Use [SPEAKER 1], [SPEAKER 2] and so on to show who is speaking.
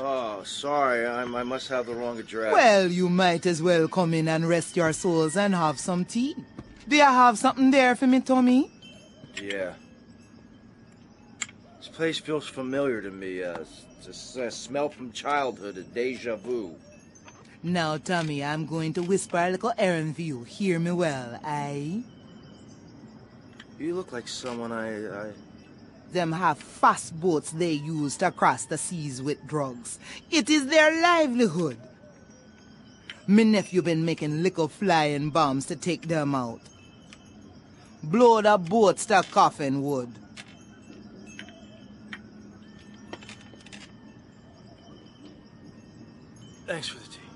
[SPEAKER 1] Oh, sorry. I, I must have the wrong address.
[SPEAKER 2] Well, you might as well come in and rest your souls and have some tea. Do you have something there for me, Tommy?
[SPEAKER 1] Yeah. This place feels familiar to me. Uh, it's a, smell from childhood, a deja vu.
[SPEAKER 2] Now, Tommy, I'm going to whisper a little errand for you. Hear me well, aye?
[SPEAKER 1] You look like someone I, I...
[SPEAKER 2] Them have fast boats they use to cross the seas with drugs. It is their livelihood. Me nephew been making little flying bombs to take them out. Blow the boats to coffin wood.
[SPEAKER 1] Thanks for the